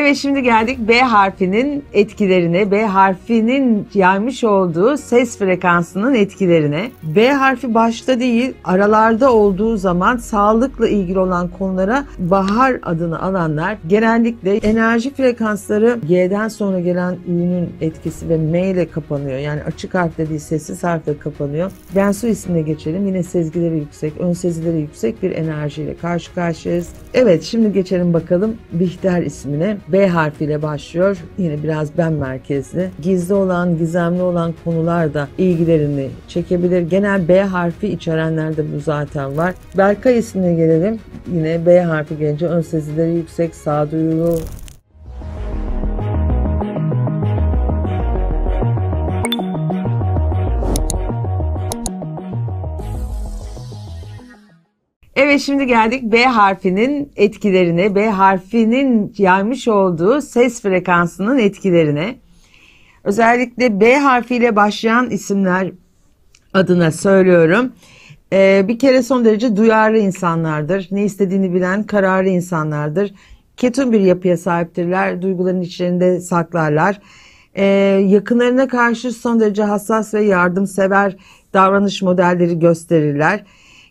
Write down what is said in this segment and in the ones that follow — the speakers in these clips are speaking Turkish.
Evet şimdi geldik B harfinin etkilerine, B harfinin yaymış olduğu ses frekansının etkilerine. B harfi başta değil, aralarda olduğu zaman sağlıkla ilgili olan konulara bahar adını alanlar genellikle enerji frekansları G'den sonra gelen Ü'nün etkisi ve M ile kapanıyor. Yani açık harfle değil sessiz harfle kapanıyor. Bensu ismine geçelim. Yine sezgileri yüksek, ön sezileri yüksek bir enerjiyle karşı karşıyayız. Evet şimdi geçelim bakalım Bihter ismine. B harfiyle başlıyor. Yine biraz ben merkezli. Gizli olan, gizemli olan konular da ilgilerini çekebilir. Genel B harfi içerenlerde bu zaten var. Berkay ismine gelelim. Yine B harfi gelince ön sezileri yüksek, sağduyulu, Evet şimdi geldik B harfinin etkilerine, B harfinin yaymış olduğu ses frekansının etkilerine. Özellikle B harfiyle başlayan isimler adına söylüyorum. Ee, bir kere son derece duyarlı insanlardır. Ne istediğini bilen kararlı insanlardır. Ketum bir yapıya sahiptirler. Duyguların içlerinde saklarlar. Ee, yakınlarına karşı son derece hassas ve yardımsever davranış modelleri gösterirler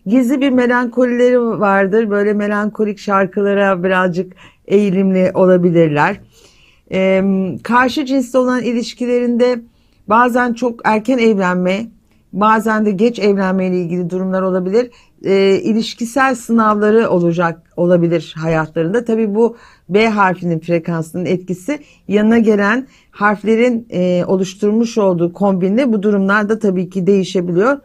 Gizli bir melankolileri vardır. Böyle melankolik şarkılara birazcık eğilimli olabilirler. Ee, karşı cinsle olan ilişkilerinde bazen çok erken evlenme, bazen de geç evlenme ile ilgili durumlar olabilir. E, ilişkisel sınavları olacak olabilir hayatlarında. Tabii bu B harfinin frekansının etkisi yanına gelen harflerin e, oluşturmuş olduğu kombinle bu durumlarda tabii ki değişebiliyor.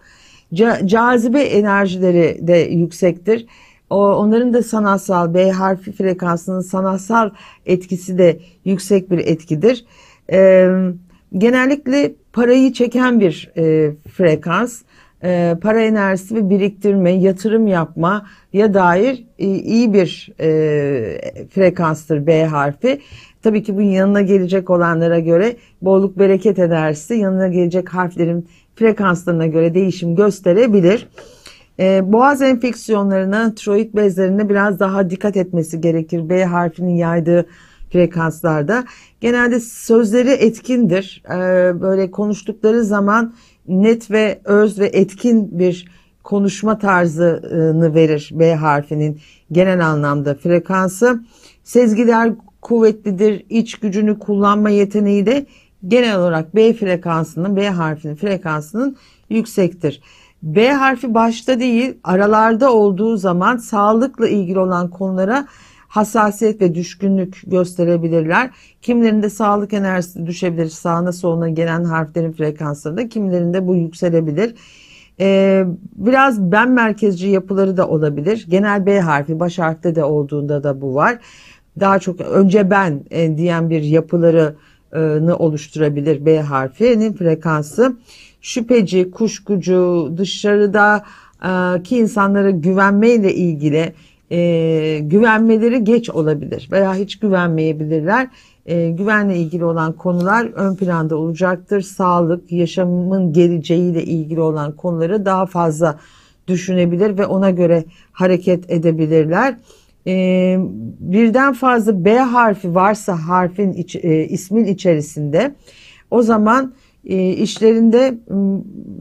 Ca cazibe enerjileri de yüksektir. O, onların da sanatsal B harfi frekansının sanatsal etkisi de yüksek bir etkidir. E, genellikle parayı çeken bir e, frekans. E, para enerjisi ve biriktirme, yatırım yapma ya dair e, iyi bir e, frekanstır B harfi. Tabii ki bunun yanına gelecek olanlara göre bolluk bereket enerjisi yanına gelecek harflerin frekanslarına göre değişim gösterebilir. E, boğaz enfeksiyonlarına, tiroid bezlerine biraz daha dikkat etmesi gerekir. B harfinin yaydığı frekanslarda. Genelde sözleri etkindir. E, böyle konuştukları zaman net ve öz ve etkin bir konuşma tarzını verir B harfinin genel anlamda frekansı. Sezgiler kuvvetlidir, iç gücünü kullanma yeteneği de genel olarak B frekansının, B harfinin frekansının yüksektir. B harfi başta değil aralarda olduğu zaman sağlıkla ilgili olan konulara hassasiyet ve düşkünlük gösterebilirler. Kimilerinde sağlık enerjisi düşebilir sağına soluna gelen harflerin frekanslarında kimilerinde bu yükselebilir. Ee, biraz ben merkezci yapıları da olabilir. Genel B harfi baş harfte de olduğunda da bu var. Daha çok önce ben e, diyen bir yapıları oluşturabilir B harfinin frekansı. Şüpheci, kuşkucu, dışarıda ki insanlara güvenmeyle ilgili e, güvenmeleri geç olabilir veya hiç güvenmeyebilirler. E, güvenle ilgili olan konular ön planda olacaktır. Sağlık, yaşamın geleceğiyle ilgili olan konuları daha fazla düşünebilir ve ona göre hareket edebilirler e, birden fazla B harfi varsa harfin iç, e, ismin içerisinde o zaman e, işlerinde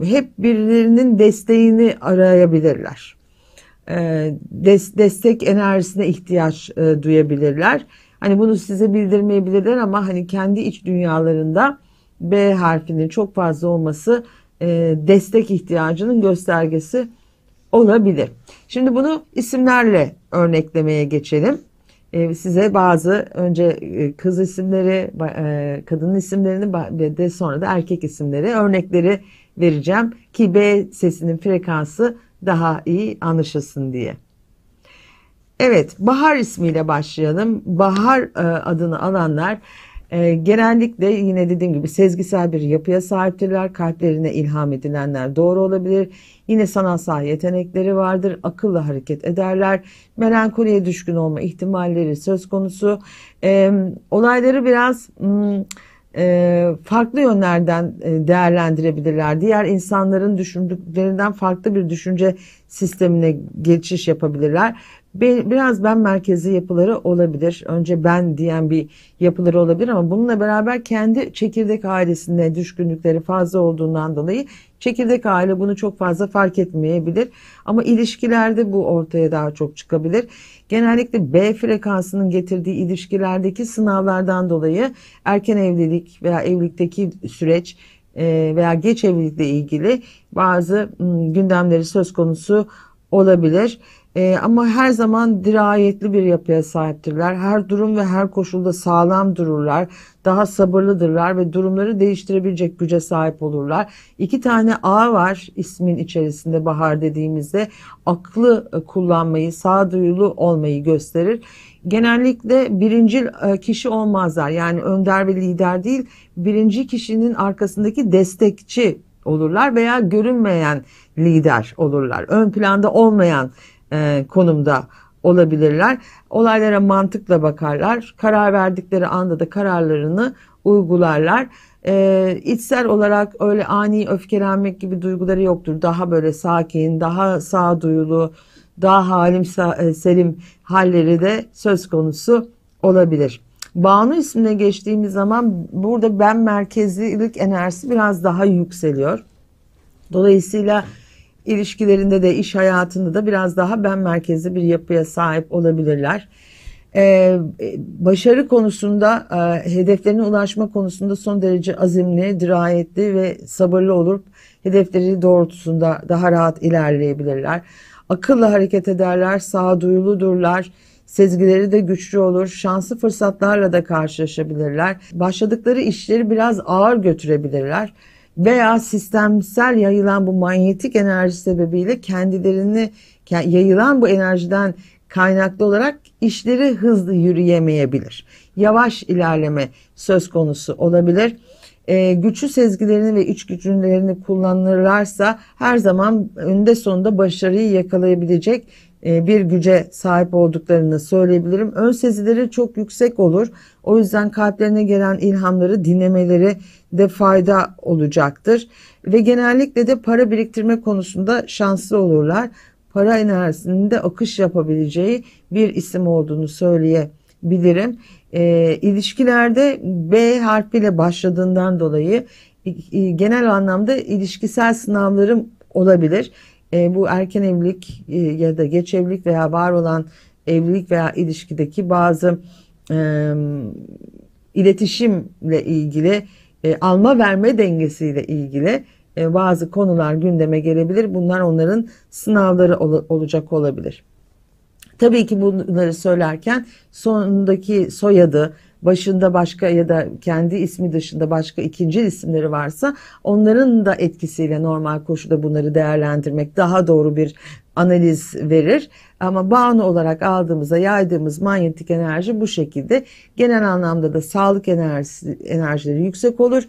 hep birilerinin desteğini arayabilirler. E, des, destek enerjisine ihtiyaç e, duyabilirler. Hani bunu size bildirmeyebilirler ama hani kendi iç dünyalarında B harfinin çok fazla olması e, destek ihtiyacının göstergesi olabilir. Şimdi bunu isimlerle örneklemeye geçelim. Ee, size bazı önce e, kız isimleri, e, kadın isimlerini ve de sonra da erkek isimleri örnekleri vereceğim ki B sesinin frekansı daha iyi anlaşılsın diye. Evet, Bahar ismiyle başlayalım. Bahar e, adını alanlar e, genellikle yine dediğim gibi sezgisel bir yapıya sahiptirler. Kalplerine ilham edilenler doğru olabilir. Yine sanatsal yetenekleri vardır. Akılla hareket ederler. Melankoliye düşkün olma ihtimalleri söz konusu. E, olayları biraz... Hmm, e, farklı yönlerden e, değerlendirebilirler. Diğer insanların düşündüklerinden farklı bir düşünce sistemine geçiş yapabilirler. Biraz ben merkezi yapıları olabilir. Önce ben diyen bir yapıları olabilir ama bununla beraber kendi çekirdek ailesinde düşkünlükleri fazla olduğundan dolayı çekirdek aile bunu çok fazla fark etmeyebilir. Ama ilişkilerde bu ortaya daha çok çıkabilir. Genellikle B frekansının getirdiği ilişkilerdeki sınavlardan dolayı erken evlilik veya evlilikteki süreç e, veya geç evlilikle ilgili bazı gündemleri söz konusu olabilir. E, ama her zaman dirayetli bir yapıya sahiptirler. Her durum ve her koşulda sağlam dururlar. Daha sabırlıdırlar ve durumları değiştirebilecek güce sahip olurlar. İki tane A var ismin içerisinde bahar dediğimizde aklı kullanmayı, sağduyulu olmayı gösterir. Genellikle birinci e, kişi olmazlar. Yani önder ve lider değil, birinci kişinin arkasındaki destekçi olurlar veya görünmeyen lider olurlar. Ön planda olmayan e, konumda olabilirler. Olaylara mantıkla bakarlar. Karar verdikleri anda da kararlarını uygularlar. E, içsel olarak öyle ani öfkelenmek gibi duyguları yoktur. Daha böyle sakin, daha sağduyulu, daha halim e, selim halleri de söz konusu olabilir. Banu ismine geçtiğimiz zaman burada ben merkezlilik enerjisi biraz daha yükseliyor. Dolayısıyla ilişkilerinde de iş hayatında da biraz daha ben merkezli bir yapıya sahip olabilirler. Ee, başarı konusunda, e, hedeflerine ulaşma konusunda son derece azimli, dirayetli ve sabırlı olup hedefleri doğrultusunda daha rahat ilerleyebilirler. Akılla hareket ederler, sağduyuludurlar, sezgileri de güçlü olur, şanslı fırsatlarla da karşılaşabilirler. Başladıkları işleri biraz ağır götürebilirler veya sistemsel yayılan bu manyetik enerji sebebiyle kendilerini yayılan bu enerjiden kaynaklı olarak işleri hızlı yürüyemeyebilir. Yavaş ilerleme söz konusu olabilir. Ee, güçlü sezgilerini ve iç gücünlerini kullanırlarsa her zaman önde sonunda başarıyı yakalayabilecek e, bir güce sahip olduklarını söyleyebilirim. Ön sezileri çok yüksek olur. O yüzden kalplerine gelen ilhamları dinlemeleri de fayda olacaktır. Ve genellikle de para biriktirme konusunda şanslı olurlar. Para enerjisinin de akış yapabileceği bir isim olduğunu söyleyebilirim. E, ilişkilerde B harfiyle başladığından dolayı genel anlamda ilişkisel sınavlarım olabilir e, bu erken evlilik e, ya da geç evlilik veya var olan evlilik veya ilişkideki bazı e, iletişimle ilgili e, alma verme dengesiyle ilgili e, bazı konular gündeme gelebilir. Bunlar onların sınavları ol, olacak olabilir. Tabii ki bunları söylerken sonundaki soyadı, başında başka ya da kendi ismi dışında başka ikinci isimleri varsa onların da etkisiyle normal koşuda bunları değerlendirmek daha doğru bir analiz verir. Ama bağını olarak aldığımızda yaydığımız manyetik enerji bu şekilde. Genel anlamda da sağlık enerjisi, enerjileri yüksek olur.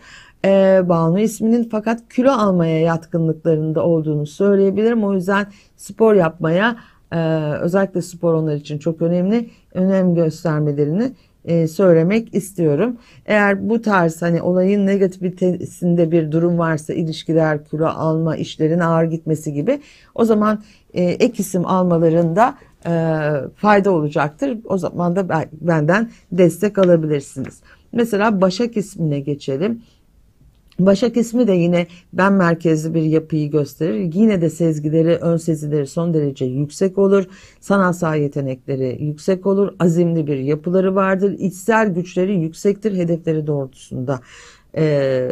Ee, Banu isminin fakat kilo almaya yatkınlıklarında olduğunu söyleyebilirim. O yüzden spor yapmaya e, özellikle spor onlar için çok önemli. Önem göstermelerini e, söylemek istiyorum. Eğer bu tarz hani olayın negatifitesinde bir durum varsa ilişkiler, kilo alma, işlerin ağır gitmesi gibi o zaman e, ek isim almalarında e, fayda olacaktır. O zaman da benden destek alabilirsiniz. Mesela Başak ismine geçelim. Başak ismi de yine ben merkezli bir yapıyı gösterir. Yine de sezgileri, ön sezileri son derece yüksek olur. Sanatsal yetenekleri yüksek olur. Azimli bir yapıları vardır. İçsel güçleri yüksektir. Hedefleri doğrultusunda e,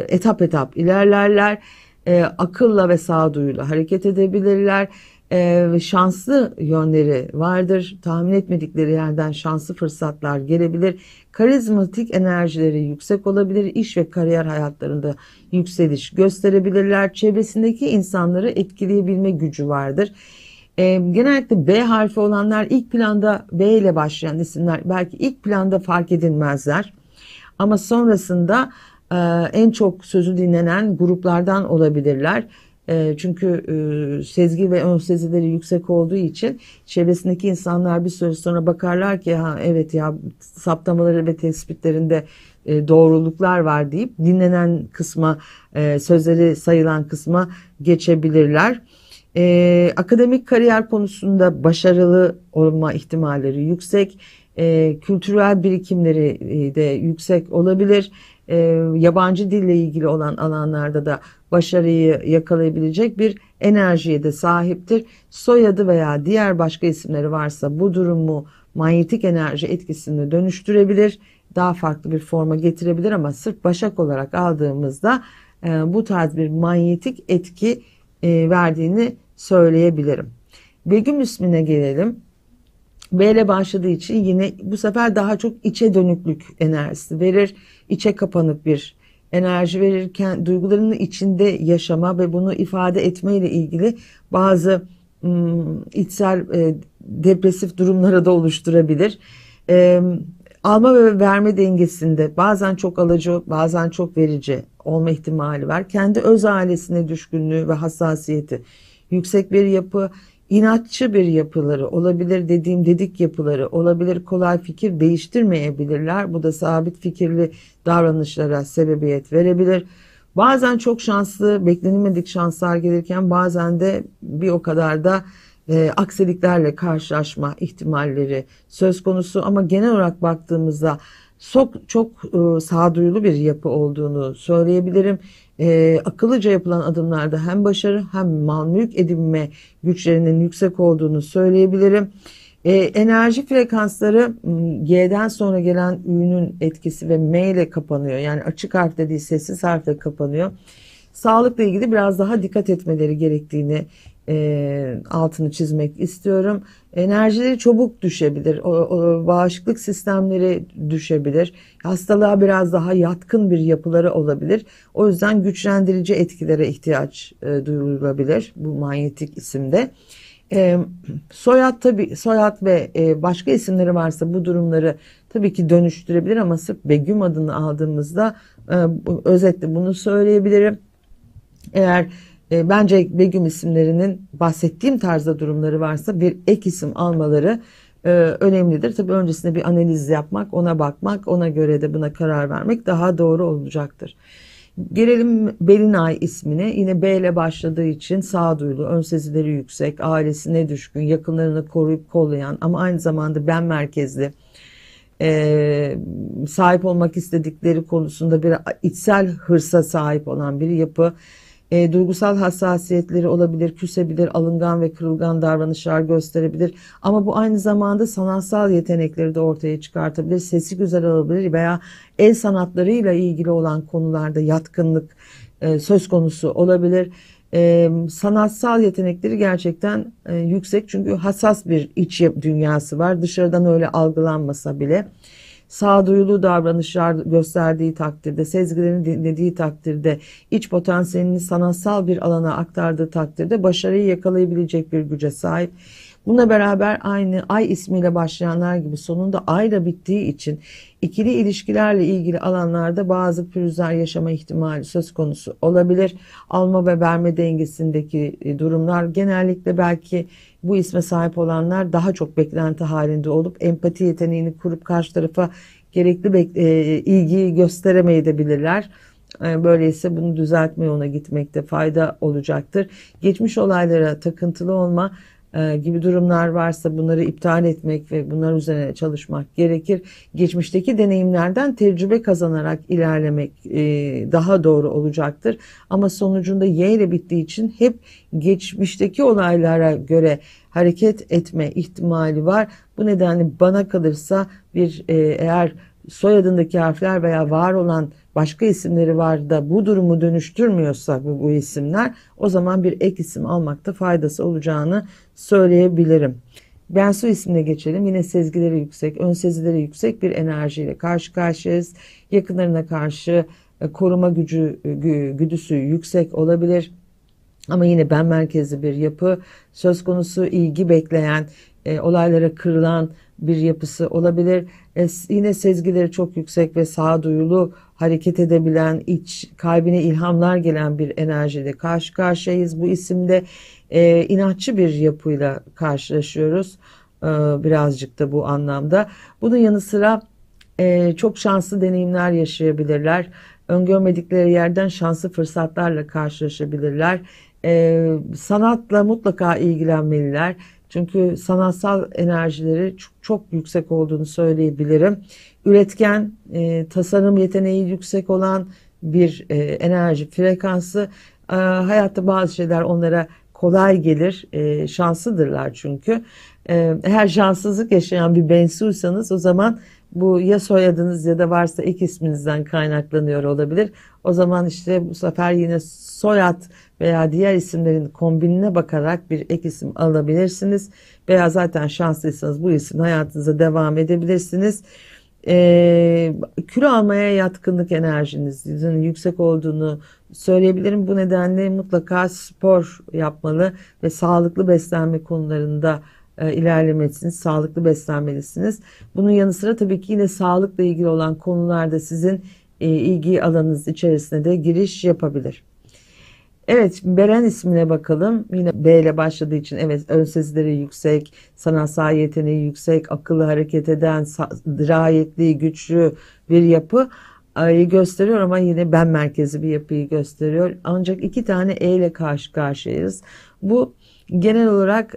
etap etap ilerlerler. E, akılla ve sağduyuyla hareket edebilirler e, şanslı yönleri vardır. Tahmin etmedikleri yerden şanslı fırsatlar gelebilir. Karizmatik enerjileri yüksek olabilir. İş ve kariyer hayatlarında yükseliş gösterebilirler. Çevresindeki insanları etkileyebilme gücü vardır. E, genellikle B harfi olanlar ilk planda B ile başlayan isimler belki ilk planda fark edilmezler. Ama sonrasında e, en çok sözü dinlenen gruplardan olabilirler. E, çünkü e, sezgi ve ön sezileri yüksek olduğu için çevresindeki insanlar bir süre sonra bakarlar ki ha evet ya saptamaları ve tespitlerinde e, doğruluklar var deyip dinlenen kısma sözleri sayılan kısma geçebilirler. E, akademik kariyer konusunda başarılı olma ihtimalleri yüksek. E, kültürel birikimleri e, de yüksek olabilir. E, yabancı dille ilgili olan alanlarda da başarıyı yakalayabilecek bir enerjiye de sahiptir. Soyadı veya diğer başka isimleri varsa bu durumu manyetik enerji etkisini dönüştürebilir. Daha farklı bir forma getirebilir ama sırf başak olarak aldığımızda e, bu tarz bir manyetik etki e, verdiğini söyleyebilirim. Begüm ismine gelelim. B ile başladığı için yine bu sefer daha çok içe dönüklük enerjisi verir. İçe kapanık bir enerji verirken duygularının içinde yaşama ve bunu ifade etme ile ilgili bazı ım, içsel e, depresif durumlara da oluşturabilir. E, alma ve verme dengesinde bazen çok alıcı bazen çok verici olma ihtimali var. Kendi öz ailesine düşkünlüğü ve hassasiyeti yüksek bir yapı, inatçı bir yapıları olabilir dediğim dedik yapıları olabilir kolay fikir değiştirmeyebilirler. Bu da sabit fikirli davranışlara sebebiyet verebilir. Bazen çok şanslı beklenmedik şanslar gelirken bazen de bir o kadar da e, aksiliklerle karşılaşma ihtimalleri söz konusu ama genel olarak baktığımızda çok çok e, sağduyulu bir yapı olduğunu söyleyebilirim. E, akıllıca yapılan adımlarda hem başarı hem mal mülk edinme güçlerinin yüksek olduğunu söyleyebilirim. E, enerji frekansları G'den sonra gelen Ü'nün etkisi ve M ile kapanıyor. Yani açık harfte değil sessiz harfte kapanıyor. Sağlıkla ilgili biraz daha dikkat etmeleri gerektiğini e, altını çizmek istiyorum. Enerjileri çabuk düşebilir. O, o, bağışıklık sistemleri düşebilir. Hastalığa biraz daha yatkın bir yapıları olabilir. O yüzden güçlendirici etkilere ihtiyaç e, duyulabilir bu manyetik isimde. E, soyad tabi soyad ve e, başka isimleri varsa bu durumları tabii ki dönüştürebilir ama sırf Begüm adını aldığımızda e, özetle bunu söyleyebilirim. Eğer e, bence Begüm isimlerinin bahsettiğim tarzda durumları varsa bir ek isim almaları e, önemlidir. Tabii öncesinde bir analiz yapmak, ona bakmak, ona göre de buna karar vermek daha doğru olacaktır. Gelelim Belinay ismine. Yine B ile başladığı için sağduyulu, ön sezileri yüksek, ailesine düşkün, yakınlarını koruyup kollayan ama aynı zamanda ben merkezli, e, sahip olmak istedikleri konusunda bir içsel hırsa sahip olan bir yapı e, duygusal hassasiyetleri olabilir, küsebilir, alıngan ve kırılgan davranışlar gösterebilir. Ama bu aynı zamanda sanatsal yetenekleri de ortaya çıkartabilir, sesi güzel olabilir veya el sanatlarıyla ilgili olan konularda yatkınlık e, söz konusu olabilir. E, sanatsal yetenekleri gerçekten e, yüksek çünkü hassas bir iç dünyası var. Dışarıdan öyle algılanmasa bile sağduyulu davranışlar gösterdiği takdirde, sezgilerini dinlediği takdirde, iç potansiyelini sanatsal bir alana aktardığı takdirde başarıyı yakalayabilecek bir güce sahip. Bununla beraber aynı ay ismiyle başlayanlar gibi sonunda ayla bittiği için ikili ilişkilerle ilgili alanlarda bazı pürüzler yaşama ihtimali söz konusu olabilir. Alma ve verme dengesindeki e, durumlar genellikle belki bu isme sahip olanlar daha çok beklenti halinde olup empati yeteneğini kurup karşı tarafa gerekli e, ilgiyi gösteremeyebilirler. E, böyleyse bunu düzeltme yoluna gitmekte fayda olacaktır. Geçmiş olaylara takıntılı olma gibi durumlar varsa bunları iptal etmek ve bunlar üzerine çalışmak gerekir. Geçmişteki deneyimlerden tecrübe kazanarak ilerlemek e, daha doğru olacaktır. Ama sonucunda Y ile bittiği için hep geçmişteki olaylara göre hareket etme ihtimali var. Bu nedenle bana kalırsa bir e, eğer soyadındaki harfler veya var olan başka isimleri var da bu durumu dönüştürmüyorsa bu, bu isimler o zaman bir ek isim almakta faydası olacağını söyleyebilirim. Ben su ismine geçelim. Yine sezgileri yüksek, ön sezileri yüksek bir enerjiyle karşı karşıyayız. Yakınlarına karşı e, koruma gücü güdüsü yüksek olabilir. Ama yine ben merkezli bir yapı söz konusu ilgi bekleyen, e, olaylara kırılan bir yapısı olabilir. E, yine sezgileri çok yüksek ve sağduyulu hareket edebilen, iç kalbine ilhamlar gelen bir enerjiyle karşı karşıyayız. Bu isimde e, inatçı bir yapıyla karşılaşıyoruz e, birazcık da bu anlamda. Bunun yanı sıra e, çok şanslı deneyimler yaşayabilirler. Öngörmedikleri yerden şanslı fırsatlarla karşılaşabilirler e, sanatla mutlaka ilgilenmeliler. Çünkü sanatsal enerjileri çok, çok yüksek olduğunu söyleyebilirim. Üretken, e, tasarım yeteneği yüksek olan bir e, enerji frekansı. E, hayatta bazı şeyler onlara kolay gelir, e, şanslıdırlar çünkü. E, eğer şanssızlık yaşayan bir bensuysanız o zaman bu ya soyadınız ya da varsa ek isminizden kaynaklanıyor olabilir. O zaman işte bu sefer yine soyad veya diğer isimlerin kombinine bakarak bir ek isim alabilirsiniz. Veya zaten şanslıysanız bu isim hayatınıza devam edebilirsiniz. E, kilo almaya yatkınlık enerjinizin yüksek olduğunu söyleyebilirim. Bu nedenle mutlaka spor yapmalı ve sağlıklı beslenme konularında e, ilerlemesiniz, sağlıklı beslenmelisiniz. Bunun yanı sıra tabii ki yine sağlıkla ilgili olan konularda sizin e, ilgi alanınız içerisine de giriş yapabilir. Evet Beren ismine bakalım. Yine B ile başladığı için evet ön sezgileri yüksek, sanatsal yeteneği yüksek, akıllı hareket eden, dirayetli, güçlü bir yapı gösteriyor ama yine ben merkezi bir yapıyı gösteriyor. Ancak iki tane E ile karşı karşıyayız. Bu genel olarak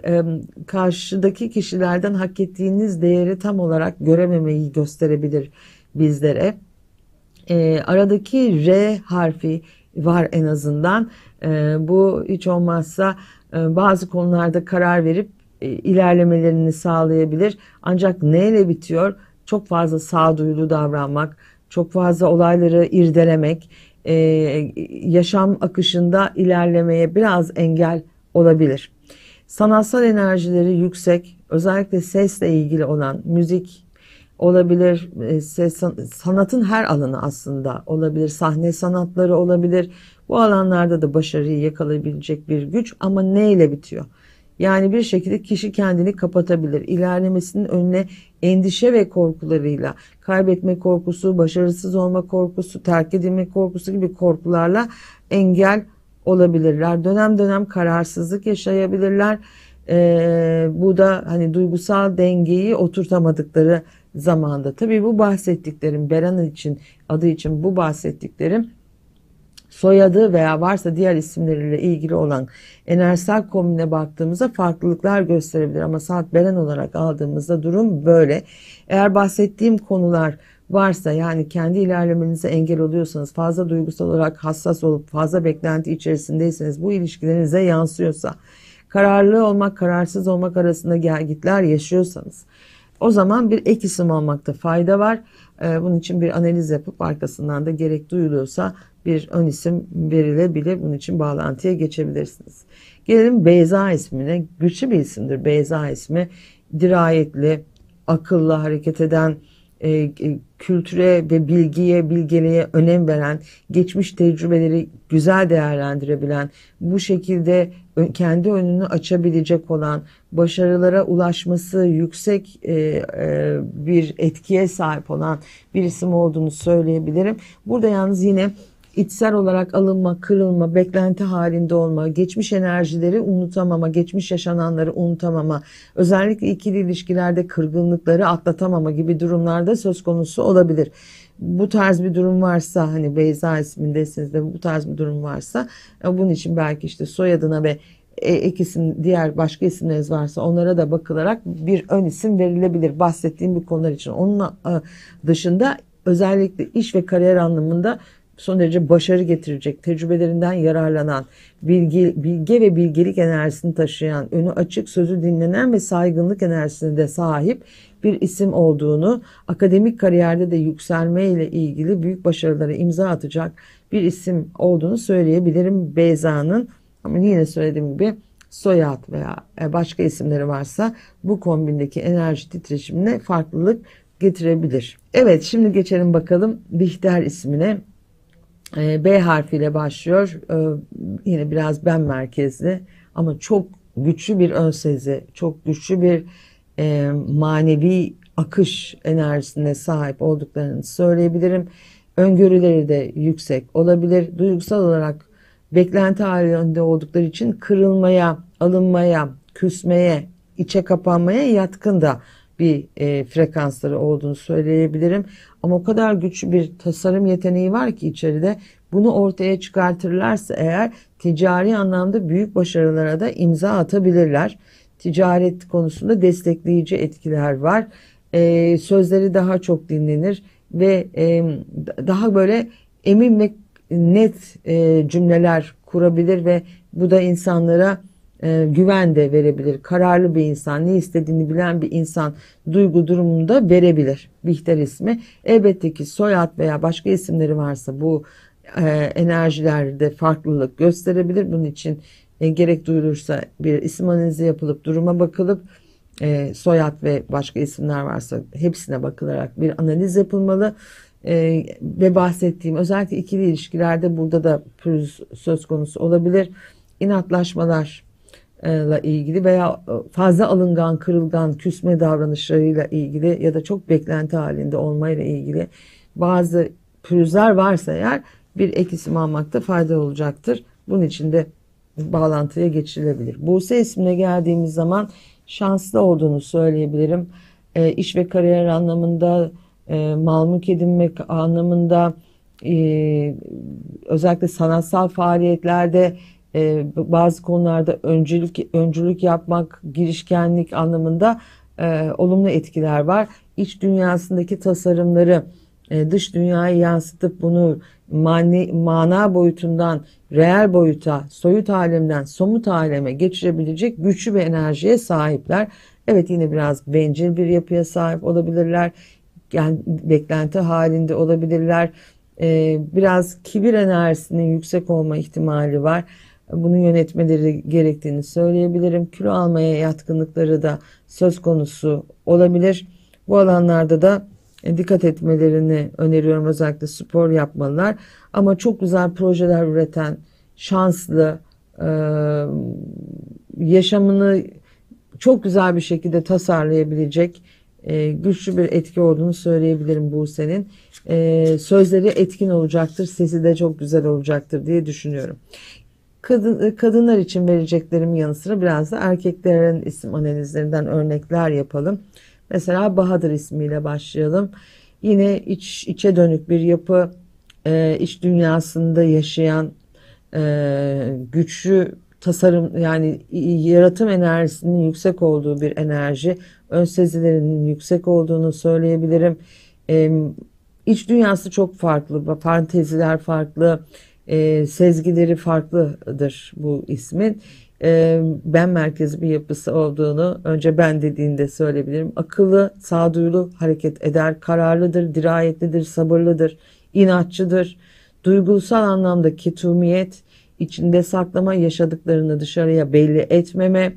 karşıdaki kişilerden hak ettiğiniz değeri tam olarak görememeyi gösterebilir bizlere. E, aradaki R harfi var en azından. E, bu hiç olmazsa e, bazı konularda karar verip e, ilerlemelerini sağlayabilir. Ancak neyle bitiyor? Çok fazla sağduyulu davranmak, çok fazla olayları irdelemek, e, yaşam akışında ilerlemeye biraz engel olabilir. Sanatsal enerjileri yüksek, özellikle sesle ilgili olan müzik olabilir, e, sanatın her alanı aslında olabilir, sahne sanatları olabilir. Bu alanlarda da başarıyı yakalayabilecek bir güç ama neyle bitiyor? Yani bir şekilde kişi kendini kapatabilir. İlerlemesinin önüne endişe ve korkularıyla, kaybetme korkusu, başarısız olma korkusu, terk edilme korkusu gibi korkularla engel olabilirler. Dönem dönem kararsızlık yaşayabilirler. Ee, bu da hani duygusal dengeyi oturtamadıkları zamanda. Tabii bu bahsettiklerim Beran için adı için bu bahsettiklerim soyadı veya varsa diğer isimleriyle ilgili olan enerjisel kombine baktığımızda farklılıklar gösterebilir. Ama saat beren olarak aldığımızda durum böyle. Eğer bahsettiğim konular varsa yani kendi ilerlemenize engel oluyorsanız fazla duygusal olarak hassas olup fazla beklenti içerisindeyseniz bu ilişkilerinize yansıyorsa kararlı olmak kararsız olmak arasında gelgitler yaşıyorsanız o zaman bir ek isim almakta fayda var. Ee, bunun için bir analiz yapıp arkasından da gerek duyuluyorsa bir ön isim verilebilir. Bunun için bağlantıya geçebilirsiniz. Gelelim Beyza ismine. Güçlü bir isimdir Beyza ismi. Dirayetli, akıllı hareket eden, e, e, kültüre ve bilgiye, bilgeliğe önem veren, geçmiş tecrübeleri güzel değerlendirebilen, bu şekilde kendi önünü açabilecek olan, başarılara ulaşması yüksek e, e, bir etkiye sahip olan bir isim olduğunu söyleyebilirim. Burada yalnız yine içsel olarak alınma, kırılma, beklenti halinde olma, geçmiş enerjileri unutamama, geçmiş yaşananları unutamama, özellikle ikili ilişkilerde kırgınlıkları atlatamama gibi durumlarda söz konusu olabilir. Bu tarz bir durum varsa hani Beyza ismindeyseniz de bu tarz bir durum varsa e, bunun için belki işte soyadına ve e, ek isim diğer başka isimleriniz varsa onlara da bakılarak bir ön isim verilebilir bahsettiğim bu konular için. Onun e, dışında özellikle iş ve kariyer anlamında son derece başarı getirecek, tecrübelerinden yararlanan, bilgi, bilge ve bilgelik enerjisini taşıyan, önü açık, sözü dinlenen ve saygınlık enerjisine de sahip bir isim olduğunu, akademik kariyerde de yükselme ile ilgili büyük başarılara imza atacak bir isim olduğunu söyleyebilirim Beyza'nın. Ama yine söylediğim gibi soyad veya e, başka isimleri varsa bu kombindeki enerji titreşimine farklılık getirebilir. Evet şimdi geçelim bakalım Bihter ismine. Ee, B harfiyle başlıyor. Ee, yine biraz ben merkezli ama çok güçlü bir ön sezi, çok güçlü bir e, manevi akış enerjisine sahip olduklarını söyleyebilirim. Öngörüleri de yüksek olabilir. Duygusal olarak beklenti halinde oldukları için kırılmaya, alınmaya, küsmeye, içe kapanmaya yatkın da bir e, frekansları olduğunu söyleyebilirim. Ama o kadar güçlü bir tasarım yeteneği var ki içeride bunu ortaya çıkartırlarsa eğer ticari anlamda büyük başarılara da imza atabilirler. Ticaret konusunda destekleyici etkiler var. E, sözleri daha çok dinlenir ve e, daha böyle emin ve net e, cümleler kurabilir ve bu da insanlara e, güven de verebilir. Kararlı bir insan, ne istediğini bilen bir insan duygu durumunda verebilir Bihter ismi. Elbette ki soyad veya başka isimleri varsa bu e, enerjilerde farklılık gösterebilir. Bunun için e, gerek duyulursa bir isim analizi yapılıp duruma bakılıp e, soyad ve başka isimler varsa hepsine bakılarak bir analiz yapılmalı. E, ve bahsettiğim özellikle ikili ilişkilerde burada da pürüz söz konusu olabilir. İnatlaşmalar ile ilgili veya e, fazla alıngan, kırılgan, küsme davranışlarıyla ilgili ya da çok beklenti halinde olmayla ilgili bazı pürüzler varsa eğer bir ek isim almakta fayda olacaktır. Bunun için de bağlantıya geçilebilir. Buse ismine geldiğimiz zaman şanslı olduğunu söyleyebilirim. E, iş ve kariyer anlamında, e, mal mülk edinmek anlamında, e, özellikle sanatsal faaliyetlerde e, bazı konularda öncülük öncülük yapmak, girişkenlik anlamında e, olumlu etkiler var. İç dünyasındaki tasarımları e, dış dünyaya yansıtıp bunu mani, mana boyutundan reel boyuta, soyut alemden somut aleme geçirebilecek güçlü bir enerjiye sahipler. Evet yine biraz bencil bir yapıya sahip olabilirler. Yani beklenti halinde olabilirler. Ee, biraz kibir enerjisinin yüksek olma ihtimali var. Bunu yönetmeleri gerektiğini söyleyebilirim. Kilo almaya yatkınlıkları da söz konusu olabilir. Bu alanlarda da e, dikkat etmelerini öneriyorum. Özellikle spor yapmalılar. Ama çok güzel projeler üreten, şanslı, e, yaşamını çok güzel bir şekilde tasarlayabilecek e, güçlü bir etki olduğunu söyleyebilirim bu senin. Sözleri etkin olacaktır, sesi de çok güzel olacaktır diye düşünüyorum. Kadın, kadınlar için vereceklerim yanı sıra biraz da erkeklerin isim analizlerinden örnekler yapalım. Mesela Bahadır ismiyle başlayalım. Yine iç içe dönük bir yapı, e, iç dünyasında yaşayan e, güçlü tasarım yani yaratım enerjisinin yüksek olduğu bir enerji, ön sezilerinin yüksek olduğunu söyleyebilirim. E, iç dünyası çok farklı, fanteziler farklı, e, sezgileri farklıdır bu ismin e, ben merkezi bir yapısı olduğunu önce ben dediğinde söyleyebilirim. Akıllı, sağduyulu hareket eder, kararlıdır, dirayetlidir, sabırlıdır, inatçıdır. Duygusal anlamda ketumiyet, içinde saklama yaşadıklarını dışarıya belli etmeme,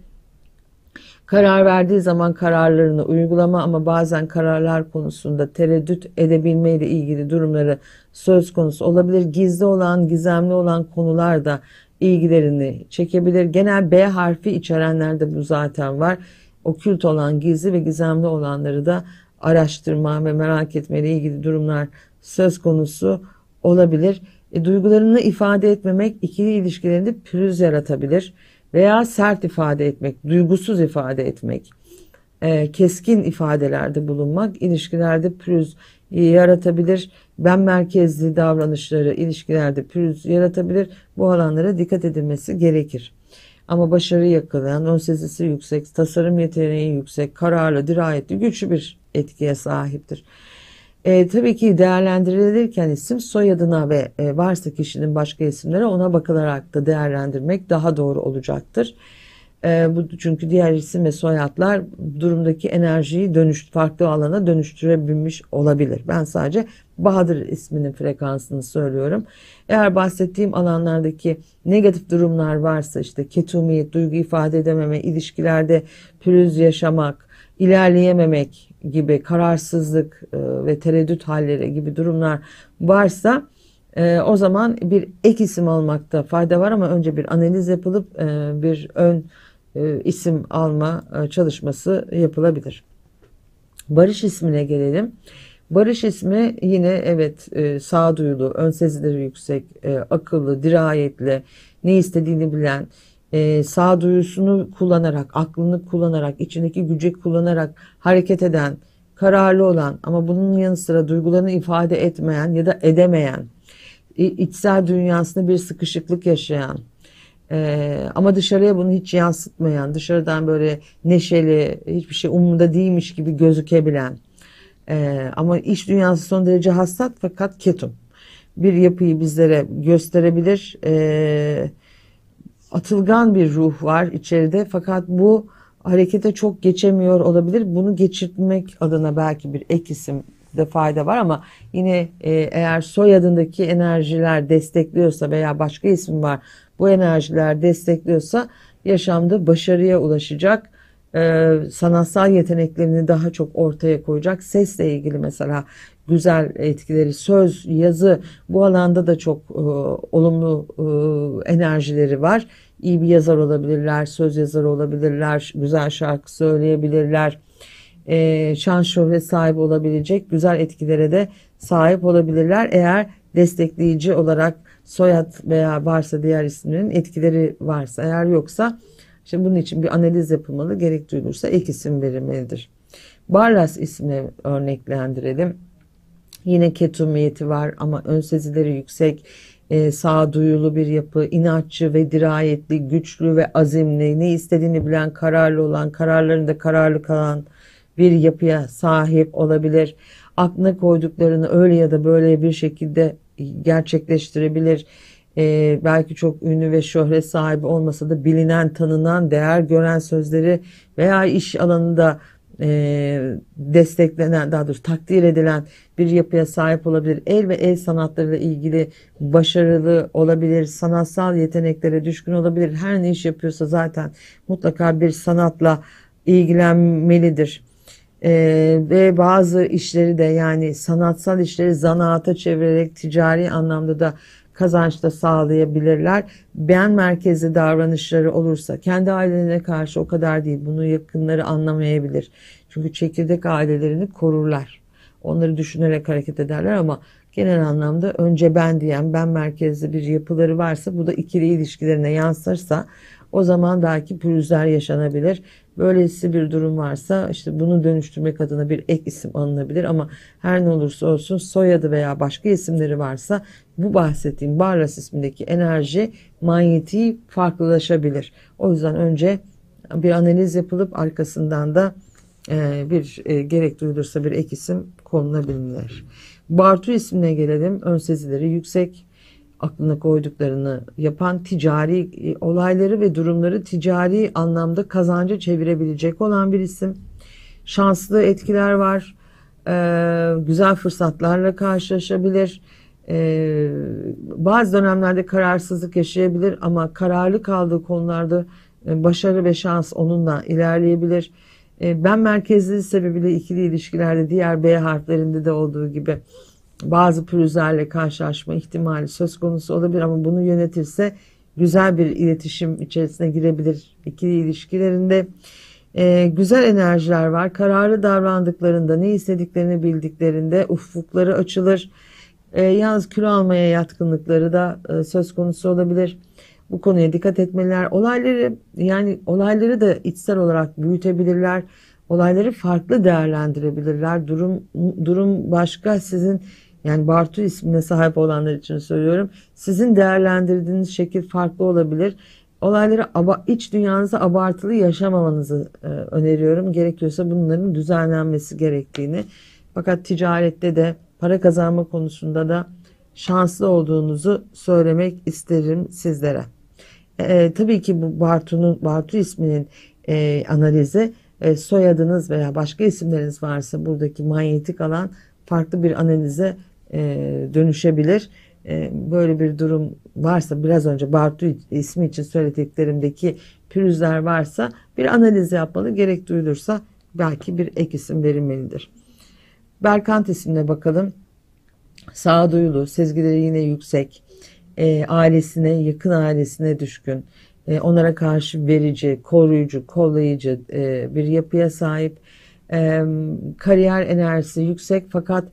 karar verdiği zaman kararlarını uygulama ama bazen kararlar konusunda tereddüt edebilme ile ilgili durumları söz konusu olabilir. Gizli olan, gizemli olan konular da ilgilerini çekebilir. Genel B harfi içerenlerde bu zaten var. Okült olan, gizli ve gizemli olanları da araştırma ve merak etmeyle ilgili durumlar söz konusu olabilir. E, duygularını ifade etmemek ikili ilişkilerinde pürüz yaratabilir veya sert ifade etmek, duygusuz ifade etmek, e, keskin ifadelerde bulunmak ilişkilerde pürüz yaratabilir. Ben merkezli davranışları ilişkilerde pürüz yaratabilir. Bu alanlara dikkat edilmesi gerekir. Ama başarı yakalayan, ön sezisi yüksek, tasarım yeteneği yüksek, kararlı, dirayetli, güçlü bir etkiye sahiptir. E, tabii ki değerlendirilirken isim soyadına ve e, varsa kişinin başka isimlere ona bakılarak da değerlendirmek daha doğru olacaktır. E, bu çünkü diğer isim ve soyadlar durumdaki enerjiyi dönüş farklı alana dönüştürebilmiş olabilir. Ben sadece Bahadır isminin frekansını söylüyorum. Eğer bahsettiğim alanlardaki negatif durumlar varsa işte ketumiyet, duygu ifade edememe, ilişkilerde pürüz yaşamak, ilerleyememek gibi kararsızlık e, ve tereddüt halleri gibi durumlar varsa e, o zaman bir ek isim almakta fayda var ama önce bir analiz yapılıp e, bir ön isim alma çalışması yapılabilir. Barış ismine gelelim. Barış ismi yine evet e, sağduyulu, ön sezileri yüksek, akıllı, dirayetli, ne istediğini bilen, sağduyusunu kullanarak, aklını kullanarak, içindeki gücü kullanarak hareket eden, kararlı olan ama bunun yanı sıra duygularını ifade etmeyen ya da edemeyen, içsel dünyasında bir sıkışıklık yaşayan, Ee, ama dışarıya bunu hiç yansıtmayan, dışarıdan böyle neşeli, hiçbir şey umurunda değilmiş gibi gözükebilen. Ee, ama iç dünyası son derece hassas fakat ketum. Bir yapıyı bizlere gösterebilir. Ee, atılgan bir ruh var içeride fakat bu harekete çok geçemiyor olabilir. Bunu geçirtmek adına belki bir ek isim de fayda var ama yine e, eğer soyadındaki enerjiler destekliyorsa veya başka isim var bu enerjiler destekliyorsa yaşamda başarıya ulaşacak e, sanatsal yeteneklerini daha çok ortaya koyacak sesle ilgili mesela güzel etkileri söz yazı bu alanda da çok e, olumlu e, enerjileri var iyi bir yazar olabilirler söz yazarı olabilirler güzel şarkı söyleyebilirler e, şan şöhret sahibi olabilecek güzel etkilere de sahip olabilirler. Eğer destekleyici olarak soyad veya varsa diğer isimlerin etkileri varsa eğer yoksa işte bunun için bir analiz yapılmalı gerek duyulursa ek isim verilmelidir. Barlas ismini örneklendirelim. Yine ketumiyeti var ama ön sezileri yüksek, e, sağduyulu bir yapı, inatçı ve dirayetli, güçlü ve azimli, ne istediğini bilen, kararlı olan, kararlarında kararlı kalan, bir yapıya sahip olabilir. Aklına koyduklarını öyle ya da böyle bir şekilde gerçekleştirebilir. Ee, belki çok ünlü ve şöhret sahibi olmasa da bilinen, tanınan, değer gören sözleri veya iş alanında e, desteklenen, daha doğrusu takdir edilen bir yapıya sahip olabilir. El ve el sanatlarıyla ilgili başarılı olabilir, sanatsal yeteneklere düşkün olabilir. Her ne iş yapıyorsa zaten mutlaka bir sanatla ilgilenmelidir e, ve bazı işleri de yani sanatsal işleri zanaata çevirerek ticari anlamda da kazanç da sağlayabilirler. Ben merkezli davranışları olursa kendi ailelerine karşı o kadar değil bunu yakınları anlamayabilir. Çünkü çekirdek ailelerini korurlar. Onları düşünerek hareket ederler ama genel anlamda önce ben diyen ben merkezli bir yapıları varsa bu da ikili ilişkilerine yansırsa o zaman belki pürüzler yaşanabilir. Böylesi bir durum varsa işte bunu dönüştürmek adına bir ek isim alınabilir ama her ne olursa olsun soyadı veya başka isimleri varsa bu bahsettiğim Barras ismindeki enerji manyetiği farklılaşabilir. O yüzden önce bir analiz yapılıp arkasından da e, bir e, gerek duyulursa bir ek isim konulabilir. Bartu ismine gelelim. Ön sezileri yüksek, aklına koyduklarını yapan ticari e, olayları ve durumları ticari anlamda kazanca çevirebilecek olan bir isim. Şanslı etkiler var. Ee, güzel fırsatlarla karşılaşabilir. Ee, bazı dönemlerde kararsızlık yaşayabilir ama kararlı kaldığı konularda e, başarı ve şans onunla ilerleyebilir. Ee, ben merkezli sebebiyle ikili ilişkilerde diğer B harflerinde de olduğu gibi bazı pürüzlerle karşılaşma ihtimali söz konusu olabilir ama bunu yönetirse güzel bir iletişim içerisine girebilir ikili ilişkilerinde. Ee, güzel enerjiler var. Kararlı davrandıklarında, ne istediklerini bildiklerinde ufukları açılır. Ee, yalnız kilo almaya yatkınlıkları da e, söz konusu olabilir. Bu konuya dikkat etmeliler. Olayları yani olayları da içsel olarak büyütebilirler. Olayları farklı değerlendirebilirler. Durum durum başka sizin yani Bartu ismine sahip olanlar için söylüyorum. Sizin değerlendirdiğiniz şekil farklı olabilir. Olayları iç dünyanızda abartılı yaşamamanızı e, öneriyorum. Gerekiyorsa bunların düzenlenmesi gerektiğini. Fakat ticarette de para kazanma konusunda da şanslı olduğunuzu söylemek isterim sizlere. E, tabii ki bu Bartu'nun Bartu isminin e, analizi e, soyadınız veya başka isimleriniz varsa buradaki manyetik alan farklı bir analize e, dönüşebilir. E, böyle bir durum varsa biraz önce Bartu ismi için söylediklerimdeki pürüzler varsa bir analiz yapmalı. Gerek duyulursa belki bir ek isim verilmelidir. Berkant isimine bakalım. Sağduyulu, sezgileri yine yüksek, e, ailesine, yakın ailesine düşkün, e, onlara karşı verici, koruyucu, kollayıcı e, bir yapıya sahip, e, kariyer enerjisi yüksek fakat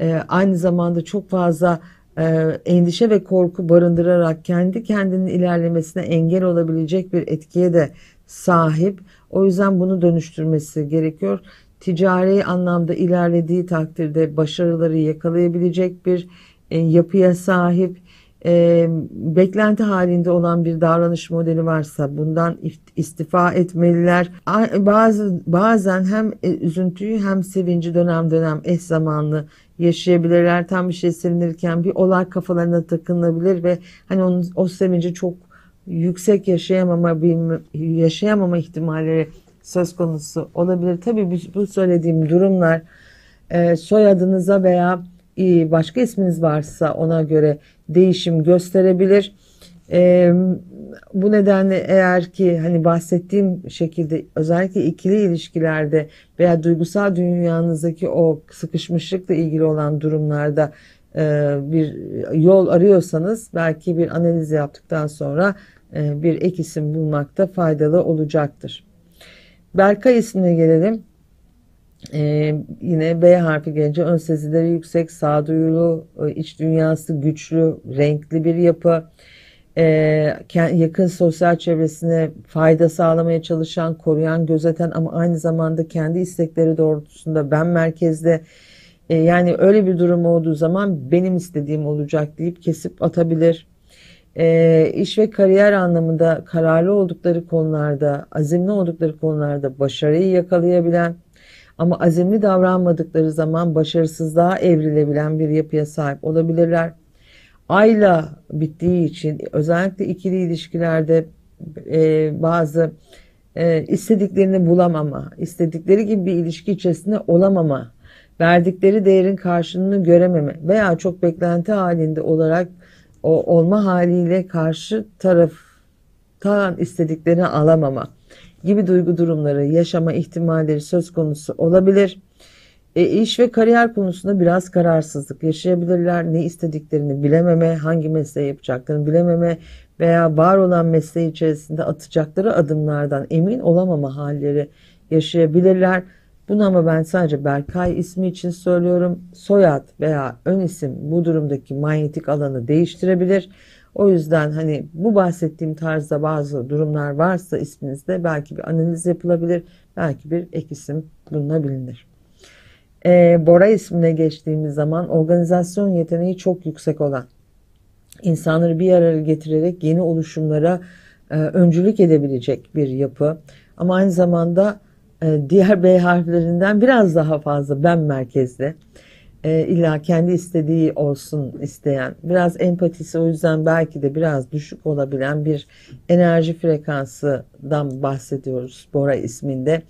e, aynı zamanda çok fazla e, endişe ve korku barındırarak kendi kendinin ilerlemesine engel olabilecek bir etkiye de sahip. O yüzden bunu dönüştürmesi gerekiyor. Ticari anlamda ilerlediği takdirde başarıları yakalayabilecek bir e, yapıya sahip. E, beklenti halinde olan bir davranış modeli varsa bundan istifa etmeliler. Bazı bazen hem e, üzüntüyü hem sevinci dönem dönem eş zamanlı yaşayabilirler. Tam bir şey sevinirken bir olay kafalarına takılabilir ve hani onun o sevinci çok yüksek yaşayamama yaşayamama ihtimalleri söz konusu olabilir. Tabii bu söylediğim durumlar e, soyadınıza veya başka isminiz varsa ona göre değişim gösterebilir. E, bu nedenle eğer ki hani bahsettiğim şekilde özellikle ikili ilişkilerde veya duygusal dünyanızdaki o sıkışmışlıkla ilgili olan durumlarda e, bir yol arıyorsanız belki bir analiz yaptıktan sonra e, bir ek isim bulmakta faydalı olacaktır. Berkay ismine gelelim. Ee, yine B harfi gelince ön sezileri yüksek, sağduyulu, e, iç dünyası güçlü, renkli bir yapı. Ee, yakın sosyal çevresine fayda sağlamaya çalışan, koruyan, gözeten ama aynı zamanda kendi istekleri doğrultusunda ben merkezde e, yani öyle bir durum olduğu zaman benim istediğim olacak deyip kesip atabilir. E, iş ve kariyer anlamında kararlı oldukları konularda, azimli oldukları konularda başarıyı yakalayabilen ama azimli davranmadıkları zaman başarısızlığa evrilebilen bir yapıya sahip olabilirler. Ayla bittiği için özellikle ikili ilişkilerde e, bazı e, istediklerini bulamama, istedikleri gibi bir ilişki içerisinde olamama, verdikleri değerin karşılığını görememe veya çok beklenti halinde olarak o olma haliyle karşı taraftan istediklerini alamama gibi duygu durumları yaşama ihtimalleri söz konusu olabilir. E, iş ve kariyer konusunda biraz kararsızlık yaşayabilirler. Ne istediklerini bilememe, hangi mesleği yapacaklarını bilememe veya var olan mesleği içerisinde atacakları adımlardan emin olamama halleri yaşayabilirler. Bunu ama ben sadece Berkay ismi için söylüyorum. Soyad veya ön isim bu durumdaki manyetik alanı değiştirebilir. O yüzden hani bu bahsettiğim tarzda bazı durumlar varsa isminizde belki bir analiz yapılabilir. Belki bir ek isim bulunabilir. Ee, Bora ismine geçtiğimiz zaman organizasyon yeteneği çok yüksek olan, insanları bir araya getirerek yeni oluşumlara e, öncülük edebilecek bir yapı. Ama aynı zamanda e, diğer B harflerinden biraz daha fazla ben merkezli e, illa kendi istediği olsun isteyen, biraz empatisi o yüzden belki de biraz düşük olabilen bir enerji frekansından bahsediyoruz Bora isminde.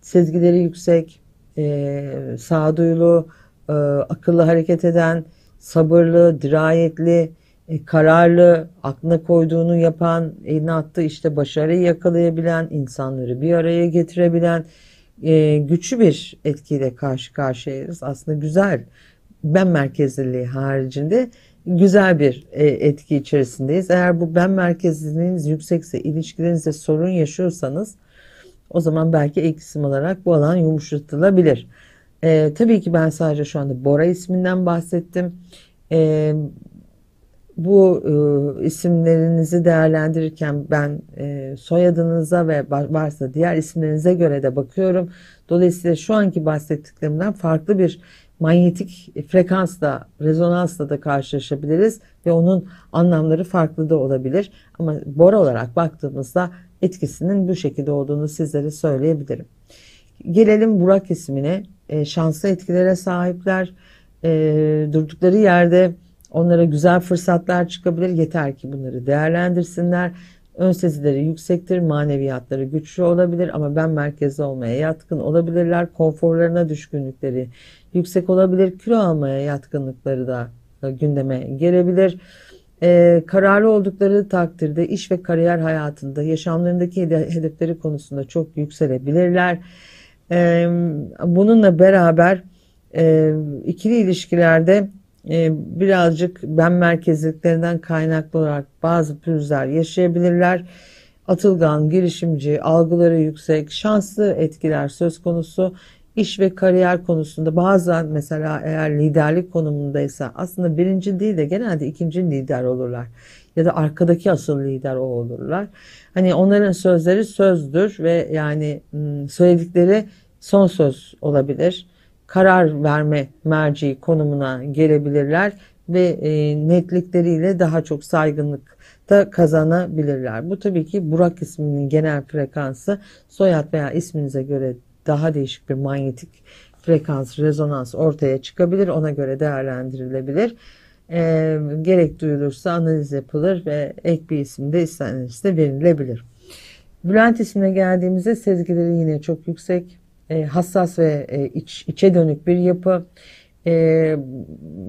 Sezgileri yüksek, e, sağduyulu, e, akıllı hareket eden, sabırlı, dirayetli, e, kararlı, aklına koyduğunu yapan, eline attığı işte başarıyı yakalayabilen, insanları bir araya getirebilen, e, güçlü bir etkiyle karşı karşıyayız. Aslında güzel ben merkezliliği haricinde güzel bir e, etki içerisindeyiz. Eğer bu ben merkezliliğiniz yüksekse, ilişkilerinizde sorun yaşıyorsanız o zaman belki eksim olarak bu alan yumuşatılabilir. E, tabii ki ben sadece şu anda Bora isminden bahsettim. E, bu e, isimlerinizi değerlendirirken ben e, soyadınıza ve varsa diğer isimlerinize göre de bakıyorum. Dolayısıyla şu anki bahsettiklerimden farklı bir manyetik frekansla, rezonansla da karşılaşabiliriz ve onun anlamları farklı da olabilir. Ama bora olarak baktığımızda etkisinin bu şekilde olduğunu sizlere söyleyebilirim. Gelelim Burak ismine. E, şanslı etkilere sahipler. E, durdukları yerde Onlara güzel fırsatlar çıkabilir. Yeter ki bunları değerlendirsinler. Ön sezileri yüksektir, maneviyatları güçlü olabilir ama ben merkezde olmaya yatkın olabilirler. Konforlarına düşkünlükleri yüksek olabilir. Kilo almaya yatkınlıkları da e, gündeme gelebilir. Ee, kararlı oldukları takdirde iş ve kariyer hayatında yaşamlarındaki hedefleri konusunda çok yükselebilirler. Ee, bununla beraber e, ikili ilişkilerde e, birazcık ben merkezliklerinden kaynaklı olarak bazı pürüzler yaşayabilirler. Atılgan, girişimci, algıları yüksek, şanslı etkiler söz konusu. İş ve kariyer konusunda bazen mesela eğer liderlik konumundaysa aslında birinci değil de genelde ikinci lider olurlar. Ya da arkadaki asıl lider o olurlar. Hani onların sözleri sözdür ve yani söyledikleri son söz olabilir karar verme merci konumuna gelebilirler ve e, netlikleriyle daha çok saygınlık da kazanabilirler. Bu tabii ki Burak isminin genel frekansı soyad veya isminize göre daha değişik bir manyetik frekans, rezonans ortaya çıkabilir. Ona göre değerlendirilebilir. E, gerek duyulursa analiz yapılır ve ek bir isim de istenirse verilebilir. Bülent ismine geldiğimizde sezgileri yine çok yüksek, e, hassas ve e, iç, içe dönük bir yapı. E,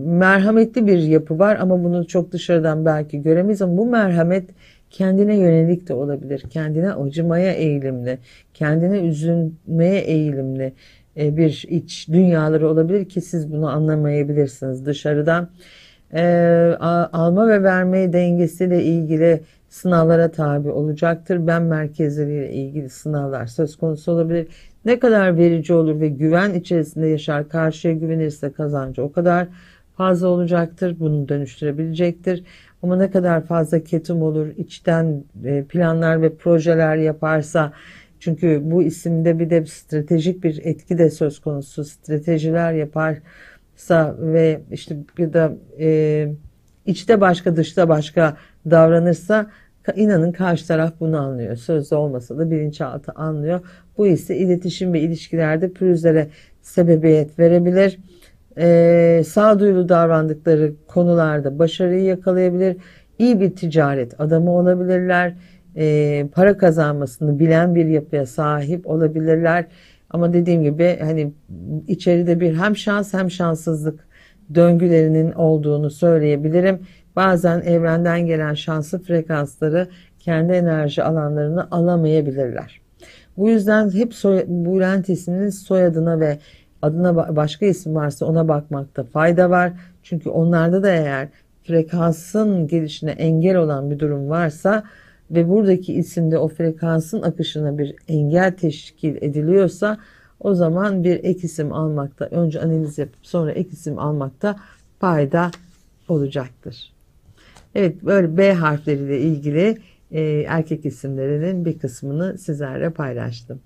merhametli bir yapı var ama bunu çok dışarıdan belki göremeyiz ama bu merhamet kendine yönelik de olabilir. Kendine acımaya eğilimli, kendine üzülmeye eğilimli e, bir iç dünyaları olabilir ki siz bunu anlamayabilirsiniz dışarıdan. E, alma ve verme dengesiyle ilgili sınavlara tabi olacaktır. Ben merkezleriyle ilgili sınavlar söz konusu olabilir. Ne kadar verici olur ve güven içerisinde yaşar, karşıya güvenirse kazancı o kadar fazla olacaktır. Bunu dönüştürebilecektir. Ama ne kadar fazla ketum olur, içten e, planlar ve projeler yaparsa çünkü bu isimde bir de stratejik bir etki de söz konusu. Stratejiler yaparsa ve işte bir de e, içte başka dışta başka davranırsa inanın karşı taraf bunu anlıyor. Sözde olmasa da bilinçaltı anlıyor. Bu ise iletişim ve ilişkilerde pürüzlere sebebiyet verebilir. Ee, sağduyulu davrandıkları konularda başarıyı yakalayabilir. İyi bir ticaret adamı olabilirler. Ee, para kazanmasını bilen bir yapıya sahip olabilirler. Ama dediğim gibi hani içeride bir hem şans hem şanssızlık döngülerinin olduğunu söyleyebilirim. Bazen evrenden gelen şanslı frekansları kendi enerji alanlarını alamayabilirler. Bu yüzden hep soy, Bülent isminin soyadına ve adına başka isim varsa ona bakmakta fayda var. Çünkü onlarda da eğer frekansın gelişine engel olan bir durum varsa ve buradaki isimde o frekansın akışına bir engel teşkil ediliyorsa o zaman bir ek isim almakta önce analiz yapıp sonra ek isim almakta fayda olacaktır. Evet böyle B harfleriyle ilgili ee, erkek isimlerinin bir kısmını sizlerle paylaştım.